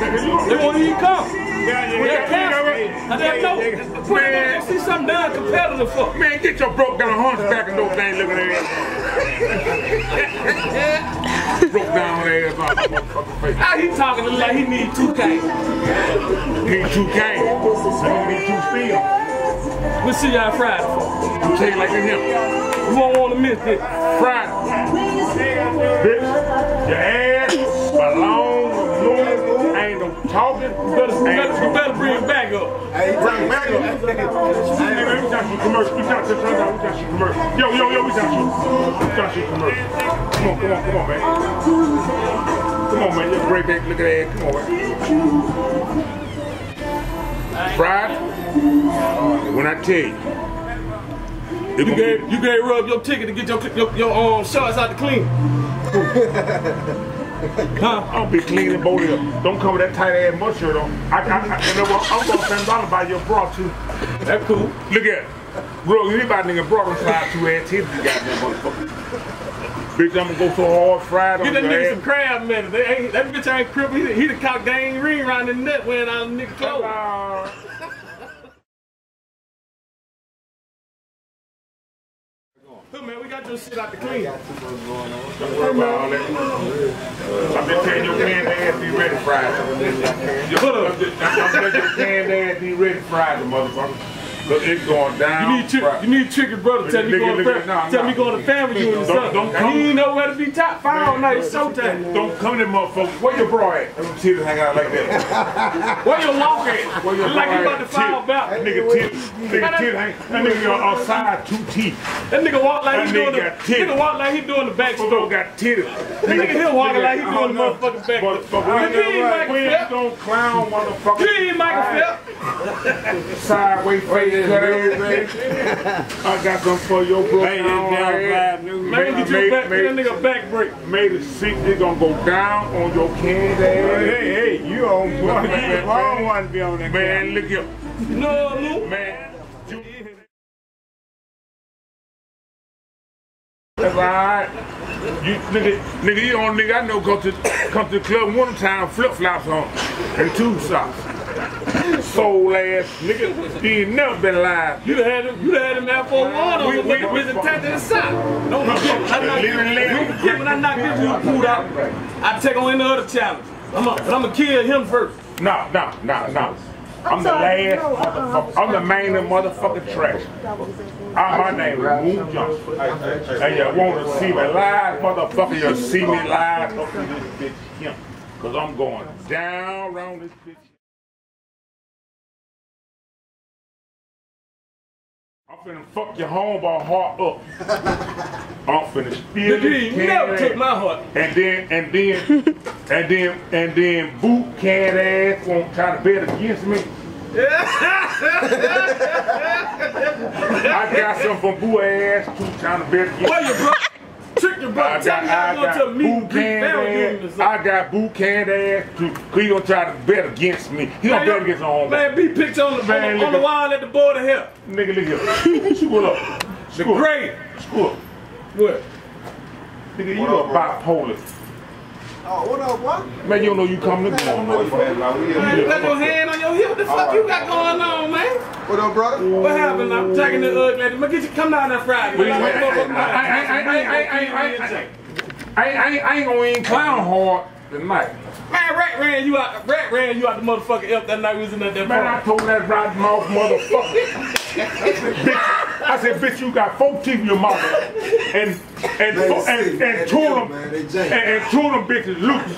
They won't even come. Yeah, yeah, yeah, yeah, I didn't know. man, see something done competitive for. Man, get your broke down hunchback and those things looking at ass. broke down ass motherfucking face. How he talking to like he need 2K? Need two cane. I need two steel. We'll see y'all Friday for. Two cane like in him. You won't want to miss this. Friday. Bitch, your ass, ain't no talking. You better, you better, you better bring it back up. Bring back up. Hey, man, we got some commercial. We got some, we got some commercial. Yo, yo, yo, we got some, we got some commercial. Come on, come on, come on, man. Come on, man. Just break that, look at that. Come on, man. Friday, when I tell you, it You gave, you gave rub your ticket to get your your, your um, shorts out to clean. huh? I'll be cleaning both of them. Don't come with that tight ass mud shirt on. I, I, I, you know what? I'm gonna spend dollars buy your bra too. That cool. Look at it. Bro, anybody nigga brought them slide two ass titties, you goddamn motherfucker. Bitch, I'm gonna go so hard fried on Get that nigga ass. some crab minutes. That bitch ain't crippled. He, he the cock gang ring around the neck wearing out nigga clothes. Look, man, we got your shit out to clean. Don't worry about all that. I've been telling your canned ass be ready Friday. Put up. I'm telling your canned ass be ready Friday, motherfucker. Cause it's going down. You need, tri- Friday. you need trick your brother. Tell me going to nah, tell nah. me going to family unit or Don't- don't come- He ain't know where to be top five all night. Showtime. Don't come to motherfucker. Where your bra at? Them titties hang out like that. Where your lock at? Where your like you about to fall Tit- back. That nigga titties, nigga titties. That nigga outside two teeth. That nigga walk like he doing the nigga walk like he doing the back stroke. got titties. That nigga here walking like he doing the motherfucking back. Motherfucker, Nigga, we he ain't Michael Phelps. gonna clown motherfucker. You ain't Michael Phelps. Sideways face cut everything. I got some for your bro. Hey, this down uh, news. Man, get your back, get that nigga back break. Made it sick, they gonna go down on your ass. Hey, hey, you on point. I don't want to be on that. Man, look here. No, no. Man, That's alright. You nigga, nigga, you on nigga I know come to come to the club one time flip flops on and two socks. Soul ass nigga, you ain't never been alive. You done had him, you done had him there for a while. We- we- been attached to the side. Don't forget, I knocked Living legend. Don't forget when I knocked this dude pulled out. I take on any other challenge. I'm gonna I'm gonna kill him first. No, no, no, no. I'm the last motherfucker. I'm the main of motherfucking trash. I'm my name is Moon Johnson. And you want to see me live, motherfucker, you'll see me live this bitch here. Cause I'm going down around this bitch. Finna fuck your homeboy heart up. I'm finna steal Nigga, this he never can took my heart. and then and then and then and then boot can ass won't try to bet against me. I got some from boo ass too trying to bet against Where your brother? Trick your I brother. Tell got, me how to got go to a meet boot and greet can family unit or ass. I got boot can ass too. He gonna try to bet against me. He gonna bet against his own Man, be picture on the, Man, on, the- on the wall at the border here. Nigga, look here. Screw up. The great. Screw up. What? Nigga, you a bipolar. Oh, what up, what? Man, you don't know you coming to go. Man, you got your hand on your hip. What the fuck you got going on, man? What up, brother? What happened? I'm taking the ugly lady. Man, get you come down there Friday. Wait, man. wait, I, Motherfucker, I, I, I, I, I, I, I, I, I, I ain't gonna even clown hard tonight. Man, Rat ran you out. Rat ran you out the motherfucking elk that night we was in that that Man, I park. told that right mouth motherfucker. bitch, I said, bitch, you got four teeth in your mouth. And and and, and, sick, man. two of them and, and two of them bitches loose.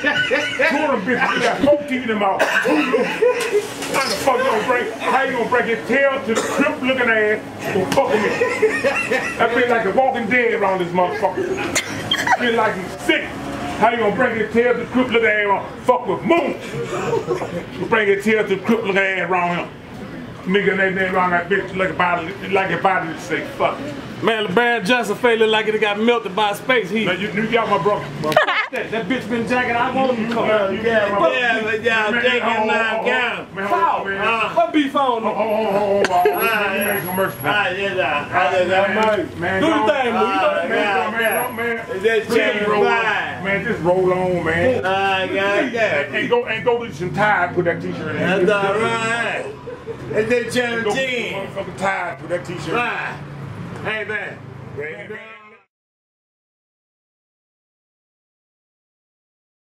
two of them bitches you got four teeth in. Two loose. How the fuck you gonna break? How you gonna break his tail to the crip looking ass? Gonna fuck with me. That feel like a walking dead around this motherfucker. Feel like he's sick. How you gonna bring his tail to the crip looking ass around? Fuck with moon. Bring his tail to the crip looking ass around him. Nigga, they, around that bitch like a body, like a body to say fuck. Man, LeBron Johnson face look like it got melted by space heat. Now you, you got my brother. that, that bitch been jacking. I want him to come. Uh, you got my Yeah, but y'all Man, taking nine hold. Man, hold on, man. Foul. What beef on them? oh, oh, oh, oh. You made commercial. Ah, yeah, nah. I just got. Man, Do the thing, man. Man, man, man, man, man. Is that chicken bro. Man. Just roll on, man. Ah, And, damn. and go and go to some tires, put that t-shirt in. That's all right. Go put some Seventeen. motherfucking tires, put that t-shirt. Right. Hey man. It down.